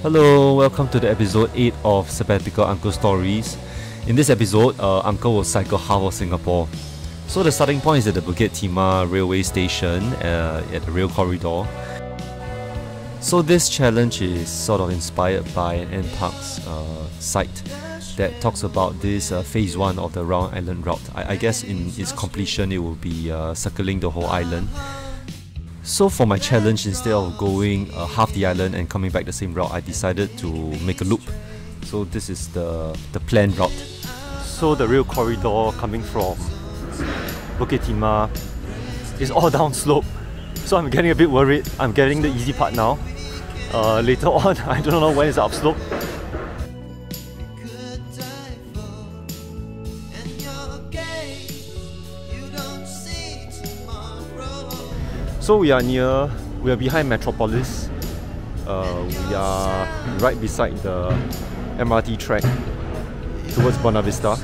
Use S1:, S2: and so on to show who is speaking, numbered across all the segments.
S1: Hello, welcome to the episode 8 of Sabbatical Uncle Stories. In this episode, uh, Uncle will cycle half of Singapore. So the starting point is at the Bukit Timah railway station uh, at the rail corridor. So this challenge is sort of inspired by an NParks uh, site that talks about this uh, phase one of the round island route. I, I guess in its completion, it will be uh, circling the whole island. So for my challenge, instead of going uh, half the island and coming back the same route, I decided to make a loop. So this is the the planned route. So the rail corridor coming from Bukit Timah is all down slope. So I'm getting a bit worried. I'm getting the easy part now. Uh, later on, I don't know when it's upslope. So we are near, we are behind Metropolis. Uh, we are right beside the MRT track towards Buona Vista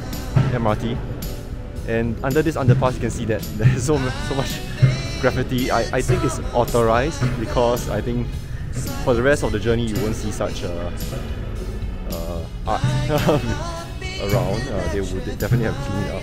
S1: MRT. And under this underpass, you can see that there's so, so much graffiti. I, I think it's authorized because I think for the rest of the journey, you won't see such uh, uh, art around. Uh, they would definitely have cleaned up.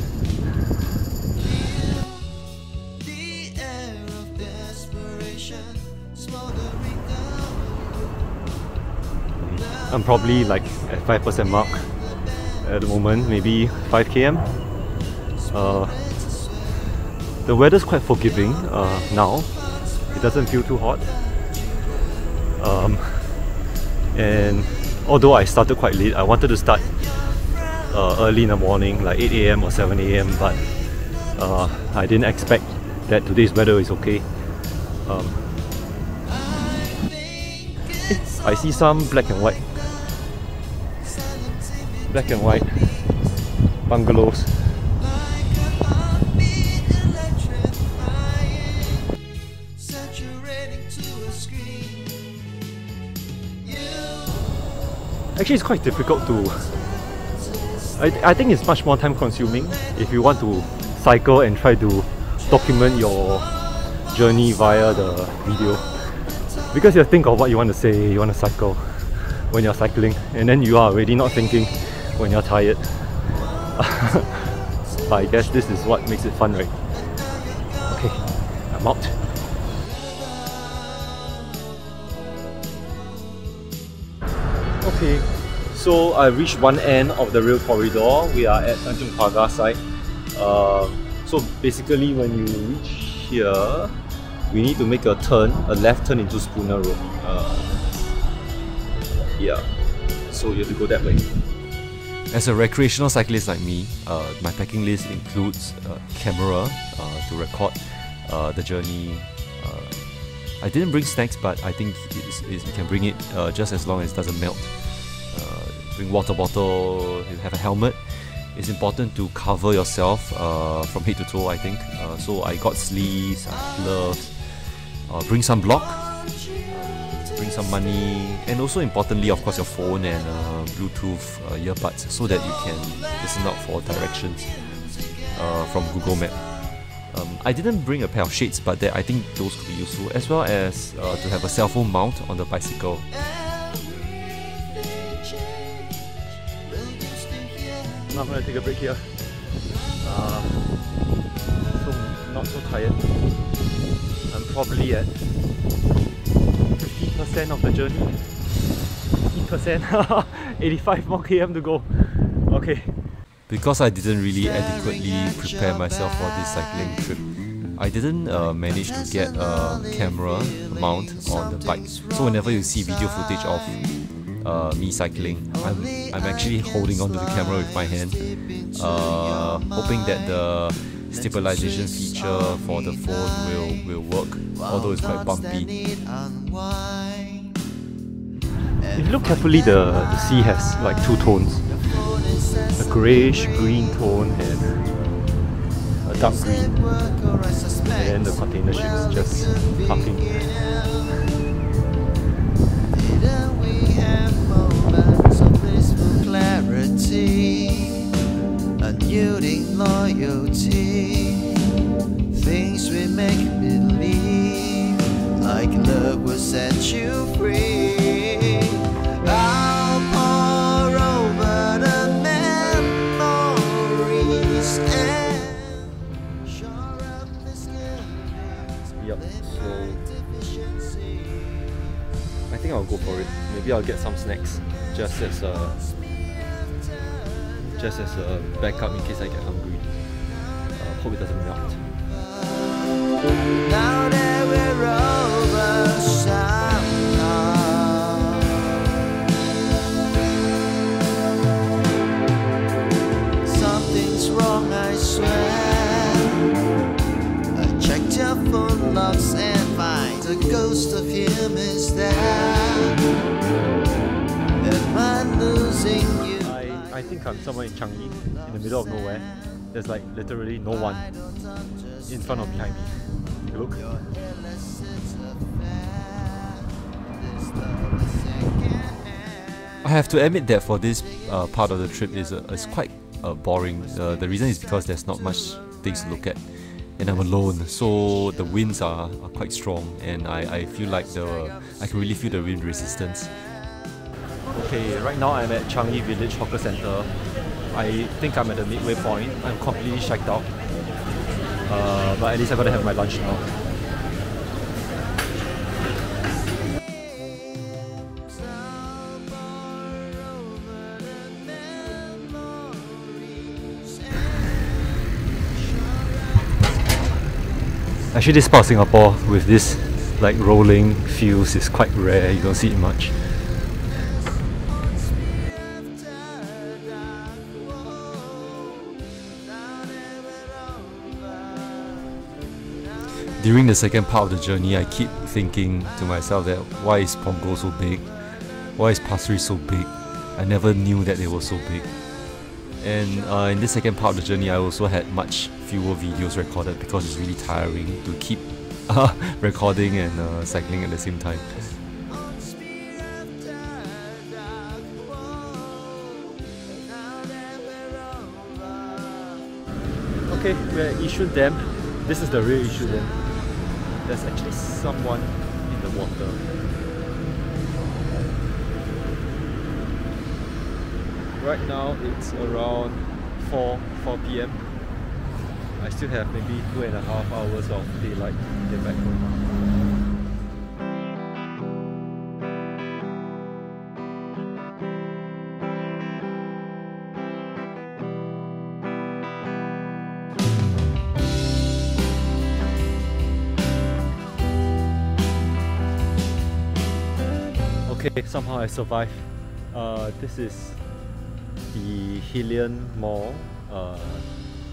S1: I'm probably like at 5% mark at the moment, maybe 5 km. Uh, the weather's quite forgiving uh, now. It doesn't feel too hot. Um, and although I started quite late, I wanted to start uh, early in the morning, like 8 a.m. or 7 a.m. But uh, I didn't expect that today's weather is okay. Um, I see some black and white, black and white bungalows. Actually, it's quite difficult to. I, I think it's much more time consuming if you want to cycle and try to document your journey via the video. Because you think of what you want to say, you want to cycle when you're cycling, and then you are already not thinking when you're tired. but I guess this is what makes it fun, right? Okay, I'm out. Okay, so I reached one end of the rail corridor. We are at Tanjong Pagar side. Uh, so basically, when you reach here, we need to make a turn, a left turn into Spooner Road. Uh, yeah, so you have to go that way. As a recreational cyclist like me, uh, my packing list includes a camera uh, to record uh, the journey. Uh, I didn't bring snacks, but I think you can bring it uh, just as long as it doesn't melt. Uh, bring water bottle, you have a helmet. It's important to cover yourself uh, from head to toe, I think. Uh, so I got sleeves, uh, gloves, uh, bring some block, bring some money, and also importantly, of course, your phone and uh, Bluetooth uh, earbuds so that you can listen out for directions uh, from Google Map. Um, I didn't bring a pair of shades, but that I think those could be useful, as well as uh, to have a cell phone mount on the bicycle. I'm not gonna take a break here. Uh, so not so tired. I'm probably at 50% of the journey. 50%, 85 more km to go. Okay. Because I didn't really adequately prepare myself for this cycling trip, I didn't uh, manage to get a camera mount on the bike. So whenever you see video footage of
S2: uh, me cycling. I'm, I'm actually holding onto the camera with my hand, uh, hoping that the stabilization feature for the phone will, will work, although it's quite bumpy.
S1: If you look carefully, the, the sea has like two tones a greyish green tone and a dark green. And then the container ship is just parking.
S3: Didn't we have moments of blissful clarity? Unyielding loyalty. Things we make believe, like love will set you free. I'll pour over the memories and shore up the skills.
S1: So I think I'll go for it. Maybe I'll get some snacks just as a just as a backup in case I get hungry. Uh, hope it doesn't melt.
S3: I,
S1: think I'm somewhere in Changi, in the middle of nowhere. There's like literally no one in front or behind me. Look.
S2: I have to admit that for this uh, part of the trip is uh, it's quite uh, boring. Uh, the reason is because there's not much things to look at, and I'm alone. So the winds are, are quite strong, and I, I feel like the I can really feel the wind resistance.
S1: Okay, right now I'm at Changi Village Hawker Center. I think I'm at the midway point. I'm completely shacked out. Uh, but at least I gotta have my lunch now. Actually, this part of Singapore with this like rolling fields is quite rare. You don't see it much.
S2: During the second part of the journey, I keep thinking to myself that why is Punggol so big? Why is Pasir so big? I never knew that they were so big. And uh, in this second part of the journey, I also had much fewer videos recorded because it's really tiring to keep uh, recording and uh, cycling at the same time.
S1: Okay, we're at Yishun Dam. This is the real Yishun Dam. There's actually someone in the water. Right now it's around 4 4 p.m. I still have maybe two and a half hours of daylight to get back home. Okay, somehow I survived. Uh, this is the Hillion Mall uh,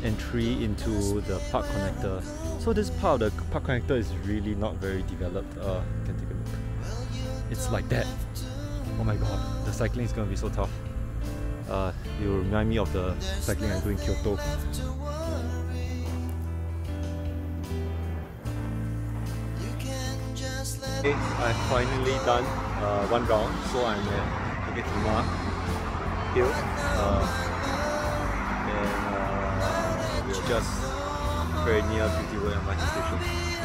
S1: entry into the park connector. So this part of the park connector is really not very developed. Uh, you can take a look. It's like that. Oh my god, the cycling is gonna be so tough. Uh, you remind me of the cycling I do in Kyoto.
S3: You can just let
S1: Okay, I've finally done uh, one round, so I'm at Bukit Timah Hill, uh, and uh, we're just very near Beauty World MRT station.